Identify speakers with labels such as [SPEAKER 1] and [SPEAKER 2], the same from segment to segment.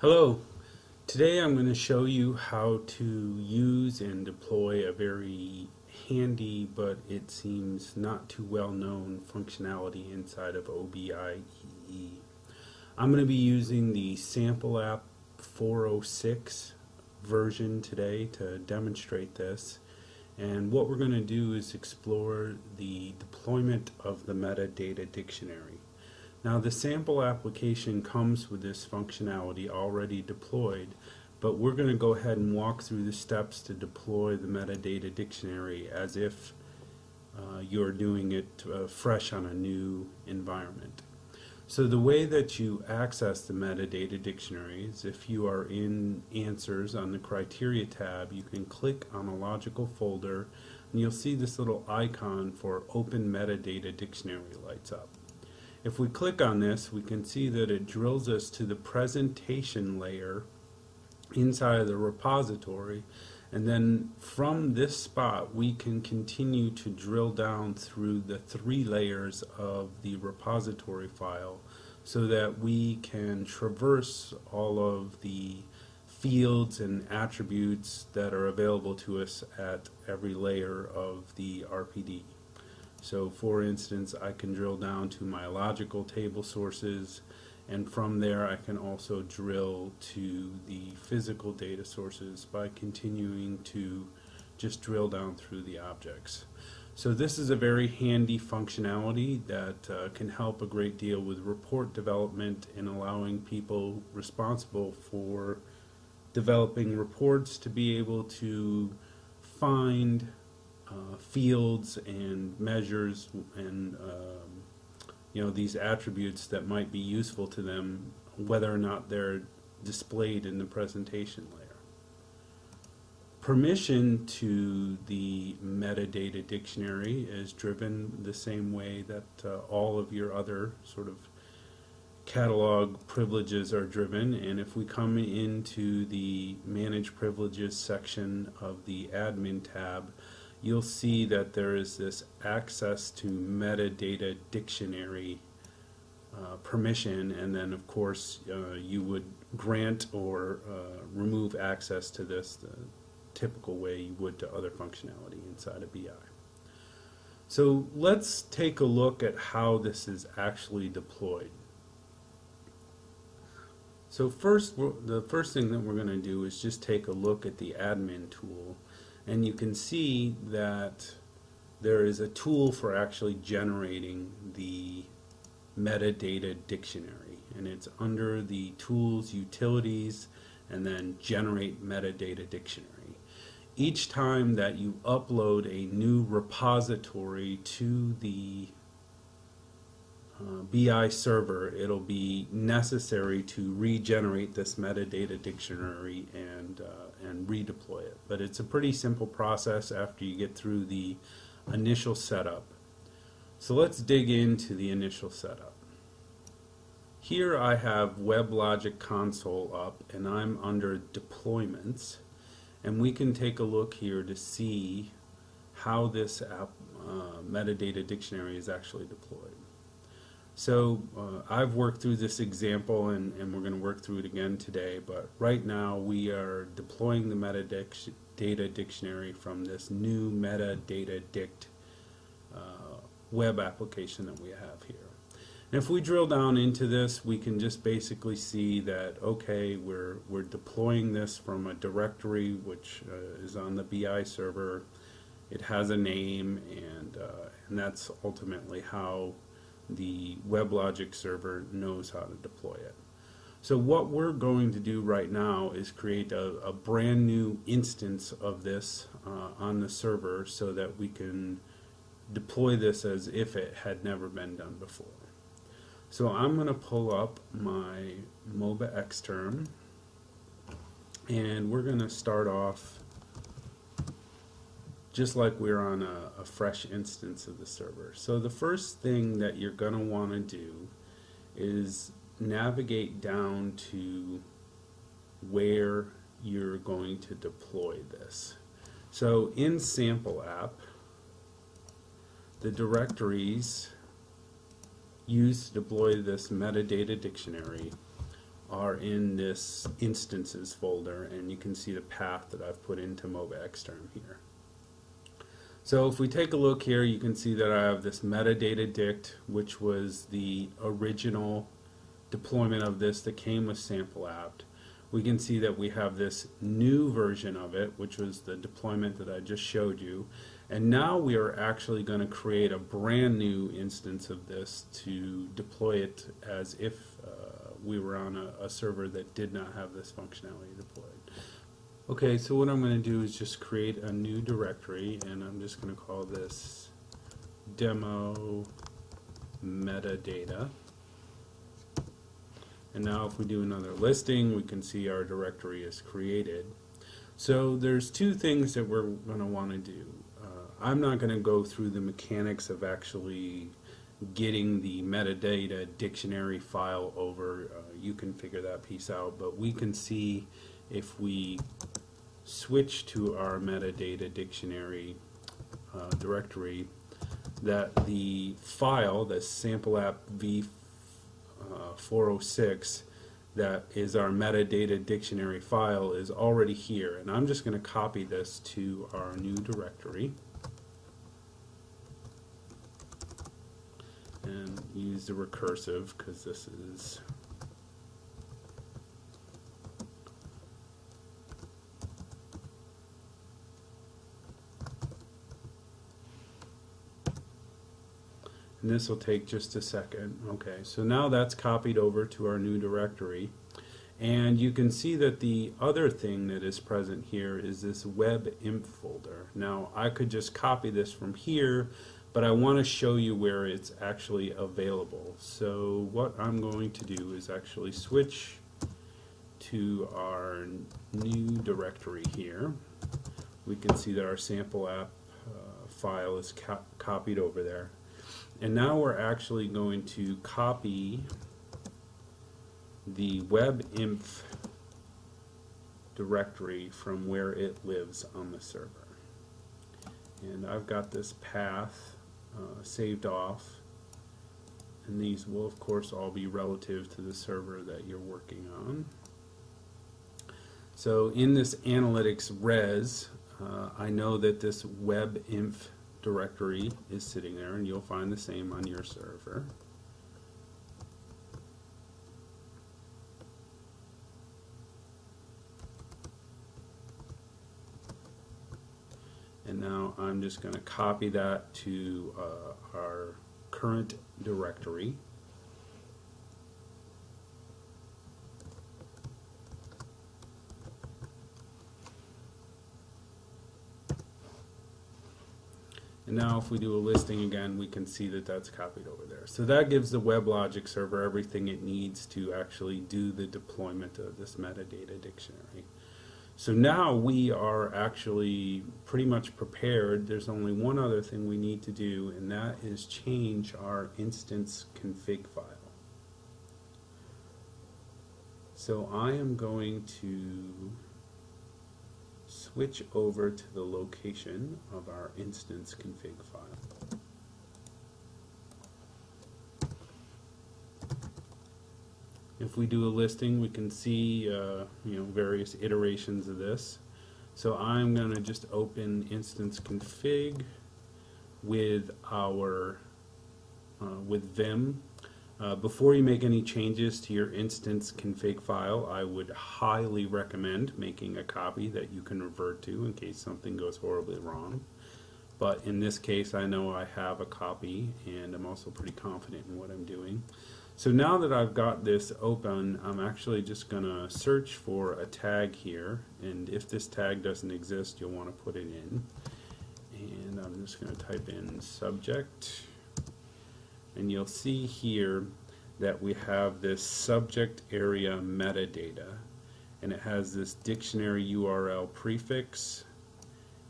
[SPEAKER 1] Hello. Today I'm going to show you how to use and deploy a very handy but it seems not too well known functionality inside of OBIEE. I'm going to be using the sample app 406 version today to demonstrate this and what we're going to do is explore the deployment of the metadata dictionary. Now the sample application comes with this functionality already deployed, but we're going to go ahead and walk through the steps to deploy the metadata dictionary as if uh, you're doing it uh, fresh on a new environment. So the way that you access the metadata dictionary is if you are in Answers on the Criteria tab, you can click on a logical folder and you'll see this little icon for Open Metadata Dictionary lights up. If we click on this, we can see that it drills us to the presentation layer inside of the repository and then from this spot we can continue to drill down through the three layers of the repository file so that we can traverse all of the fields and attributes that are available to us at every layer of the RPD. So for instance, I can drill down to my logical table sources and from there I can also drill to the physical data sources by continuing to just drill down through the objects. So this is a very handy functionality that uh, can help a great deal with report development and allowing people responsible for developing reports to be able to find uh, fields and measures and um, you know these attributes that might be useful to them whether or not they're displayed in the presentation layer. Permission to the metadata dictionary is driven the same way that uh, all of your other sort of catalog privileges are driven and if we come into the manage privileges section of the admin tab you'll see that there is this access to metadata dictionary uh, permission and then of course uh, you would grant or uh, remove access to this the typical way you would to other functionality inside of BI. So let's take a look at how this is actually deployed. So first, the first thing that we're going to do is just take a look at the admin tool and you can see that there is a tool for actually generating the metadata dictionary. And it's under the tools utilities and then generate metadata dictionary. Each time that you upload a new repository to the uh, BI server, it'll be necessary to regenerate this metadata dictionary and, uh, and redeploy it. But it's a pretty simple process after you get through the initial setup. So let's dig into the initial setup. Here I have WebLogic console up and I'm under deployments and we can take a look here to see how this app, uh, metadata dictionary is actually deployed. So uh, I've worked through this example and, and we're going to work through it again today, but right now we are deploying the metadata data dictionary from this new metadata dict uh, web application that we have here. And if we drill down into this, we can just basically see that, okay, we're, we're deploying this from a directory which uh, is on the BI server. It has a name, and, uh, and that's ultimately how the WebLogic server knows how to deploy it. So what we're going to do right now is create a, a brand new instance of this uh, on the server so that we can deploy this as if it had never been done before. So I'm going to pull up my MobaXterm and we're going to start off just like we're on a, a, fresh instance of the server. So the first thing that you're going to want to do is navigate down to where you're going to deploy this. So in sample app, the directories used to deploy this metadata dictionary are in this instances folder and you can see the path that I've put into MobaXterm here. So if we take a look here you can see that I have this metadata dict which was the original deployment of this that came with sample app. We can see that we have this new version of it which was the deployment that I just showed you and now we are actually going to create a brand new instance of this to deploy it as if uh, we were on a, a, server that did not have this functionality deployed. Okay, so what I'm going to do is just create a new directory and I'm just going to call this demo metadata. And now if we do another listing, we can see our directory is created. So there's two things that we're going to want to do. I'm not going to go through the mechanics of actually getting the metadata dictionary file over. Uh, you can figure that piece out, but we can see if we switch to our metadata dictionary uh, directory that the file, the sample app v406, uh, that is our metadata dictionary file is already here. And I'm just going to copy this to our new directory. and use the recursive because this is this will take just a second okay so now that's copied over to our new directory and you can see that the other thing that is present here is this web imp folder now I could just copy this from here but I want to show you where it's actually available. So what I'm going to do is actually switch to our new directory here. We can see that our sample app uh, file is co copied over there. And now we're actually going to copy the WEB-INF directory from where it lives on the server. And I've got this path uh, saved off and these will of course all be relative to the server that you're working on. So in this analytics res uh, I know that this WEB-INF directory is sitting there and you'll find the same on your server. and now I'm just going to copy that to uh, our current directory And now if we do a listing again, we can see that that's copied over there. So that gives the WebLogic server everything it needs to actually do the deployment of this metadata dictionary. So now we are actually pretty much prepared. There's only one other thing we need to do, and that is change our instance config file. So I am going to switch over to the location of our instance config file. If we do a listing, we can see uh, you know various iterations of this. So I'm going to just open instance config with our uh, with Vim. Uh, before you make any changes to your instance config file, I would highly recommend making a copy that you can revert to in case something goes horribly wrong. But in this case, I know I have a copy, and I'm also pretty confident in what I'm doing. So now that I've got this open, I'm actually just going to search for a tag here. And if this tag doesn't exist, you'll want to put it in. And I'm just going to type in subject. And you'll see here that we have this subject area metadata. And it has this dictionary URL prefix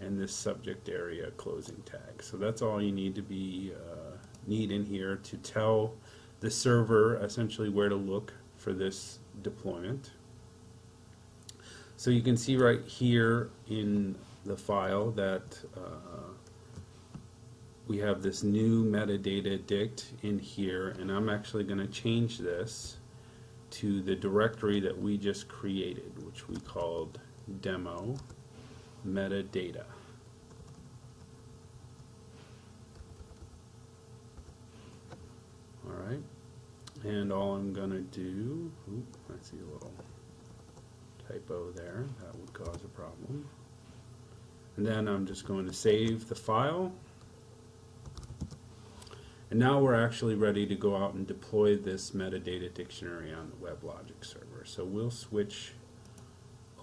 [SPEAKER 1] and this subject area closing tag. So that's all you need to be uh, need in here to tell the server essentially where to look for this deployment. So you can see right here in the file that uh, we have this new metadata dict in here and I'm actually going to change this to the directory that we just created, which we called demo metadata. All right, and all I'm going to do, oop, I see a little typo there, that would cause a problem. And then I'm just going to save the file. And now we're actually ready to go out and deploy this metadata dictionary on the WebLogic server. So we'll switch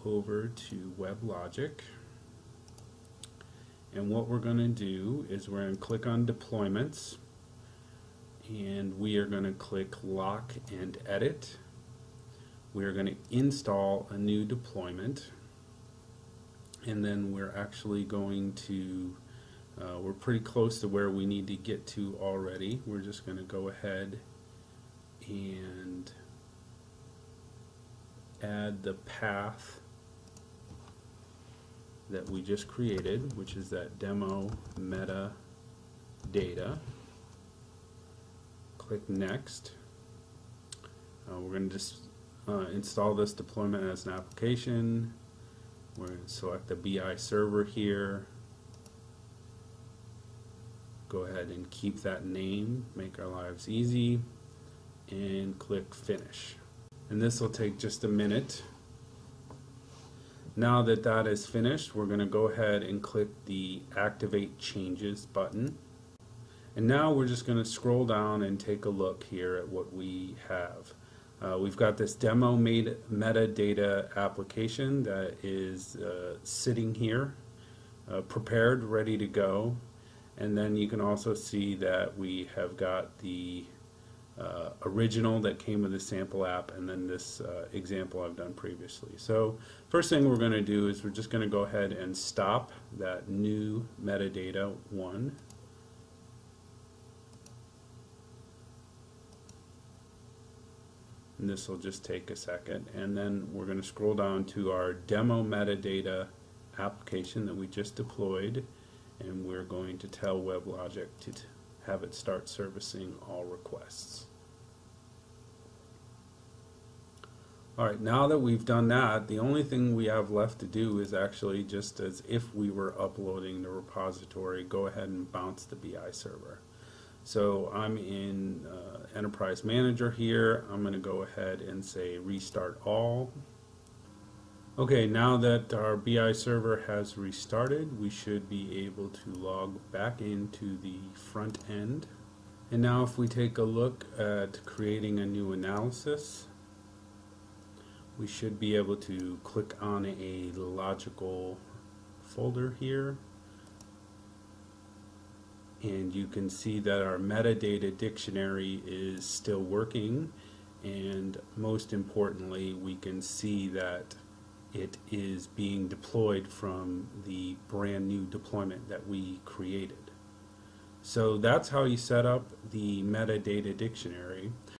[SPEAKER 1] over to WebLogic. And what we're going to do is we're going to click on deployments and we are going to click lock and edit. We are going to install a new deployment and then we're actually going to uh, we're pretty close to where we need to get to already. We're just going to go ahead and add the path that we just created, which is that demo meta data. Click next. Uh, we're going to just uh, install this deployment as an application. We're going to select the BI server here go ahead and keep that name, make our lives easy, and click finish. And this will take just a minute. Now that that is finished, we're going to go ahead and click the activate changes button. And now we're just going to scroll down and take a look here at what we have. Uh, we've got this demo made metadata application that is uh, sitting here, uh, prepared, ready to go. And then you can also see that we have got the uh, original that came with the sample app and then this uh, example I've done previously. So first thing we're going to do is we're just going to go ahead and stop that new metadata one. And this will just take a second. And then we're going to scroll down to our demo metadata application that we just deployed and we're going to tell WebLogic to have it start servicing all requests. Alright, now that we've done that, the only thing we have left to do is actually just as if we were uploading the repository, go ahead and bounce the BI server. So I'm in uh, Enterprise Manager here. I'm going to go ahead and say restart all. Okay, now that our BI server has restarted, we should be able to log back into the front end. And now if we take a look at creating a new analysis, we should be able to click on a logical folder here. And you can see that our metadata dictionary is still working. And most importantly, we can see that it is being deployed from the brand new deployment that we created. So that's how you set up the metadata dictionary.